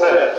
Yes.